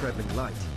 traveling light.